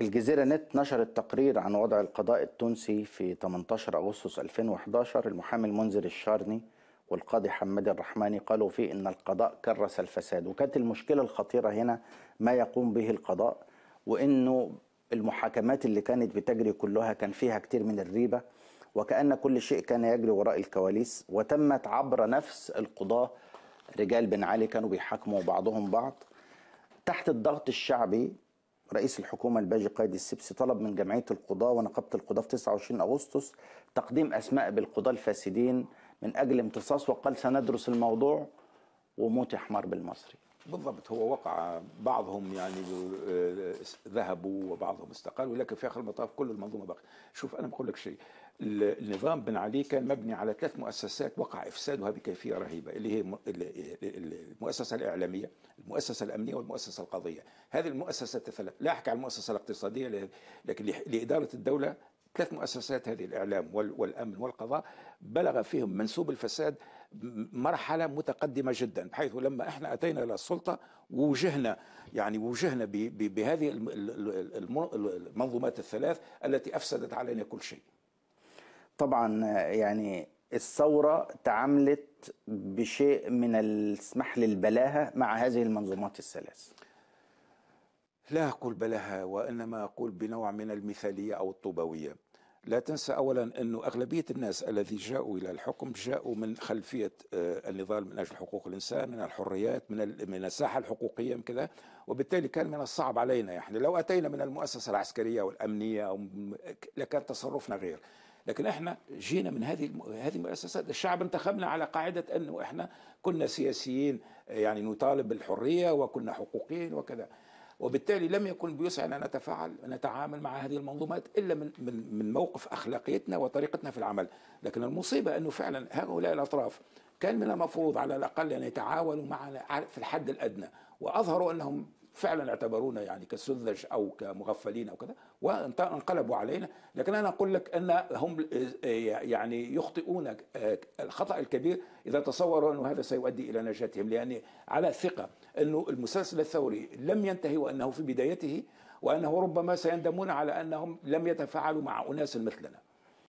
الجزيرة نت نشرت تقرير عن وضع القضاء التونسي في 18 أغسطس 2011 المحامي المنذر الشارني والقاضي حماد الرحماني قالوا فيه إن القضاء كرس الفساد وكانت المشكلة الخطيرة هنا ما يقوم به القضاء وإنه المحاكمات اللي كانت بتجري كلها كان فيها كتير من الريبة وكأن كل شيء كان يجري وراء الكواليس وتمت عبر نفس القضاة رجال بن علي كانوا بيحاكموا بعضهم بعض تحت الضغط الشعبي. رئيس الحكومة الباجي قايد السبسي طلب من جمعية القضاة ونقابة القضاة في 29 أغسطس تقديم أسماء بالقضاة الفاسدين من أجل امتصاص وقال سندرس الموضوع وموت حمار بالمصري. بالضبط هو وقع بعضهم يعني آه، ذهبوا وبعضهم استقالوا لكن في آخر المطاف كل المنظومة بقى شوف أنا بقول لك شيء النظام بن علي كان مبني على ثلاث مؤسسات وقع افسادها بكيفيه رهيبة اللي هي المؤسسة الإعلامية، المؤسسة الأمنية والمؤسسة القضية، هذه المؤسسات الثلاث لا أحكي عن المؤسسة الاقتصادية لكن لإدارة الدولة ثلاث مؤسسات هذه الإعلام والأمن والقضاء بلغ فيهم منسوب الفساد مرحلة متقدمة جدا بحيث لما إحنا أتينا إلى السلطة وجهنا يعني وجهنا بهذه المنظومات الثلاث التي أفسدت علينا كل شيء. طبعا يعني الثورة تعاملت بشيء من السمح للبلاهة مع هذه المنظومات الثلاث. لا أقول بلاها وإنما أقول بنوع من المثالية أو الطوبوية لا تنسى اولا انه أغلبية الناس الذي جاءوا إلى الحكم جاءوا من خلفية آه، النضال من أجل حقوق الإنسان من الحريات من من الساحة الحقوقية من كذا وبالتالي كان من الصعب علينا يعني لو أتينا من المؤسسة العسكرية والأمنية أو لكان تصرفنا غير. لكن إحنا جينا من هذه هذه المؤسسات. الشعب انتخبنا على قاعدة أنه إحنا كنا سياسيين يعني نطالب بالحرية وكنا حقوقيين وكذا. وبالتالي لم يكن بيسعنا نتفاعل نتعامل مع هذه المنظومات إلا من, من, من موقف أخلاقيتنا وطريقتنا في العمل. لكن المصيبة أنه فعلا هؤلاء الأطراف كان من المفروض على الأقل أن يتعاونوا معنا في الحد الأدنى وأظهروا أنهم فعلا اعتبرونا يعني كسذج أو كمغفلين أو كذا وانقلبوا علينا. لكن أنا أقول لك أن هم يعني يخطئون الخطأ الكبير إذا تصوروا أنه هذا سيؤدي إلى نجاتهم. لأن على ثقة انه المسلسل الثوري لم ينتهي وأنه في بدايته وأنه ربما سيندمون على أنهم لم يتفاعلوا مع أناس مثلنا.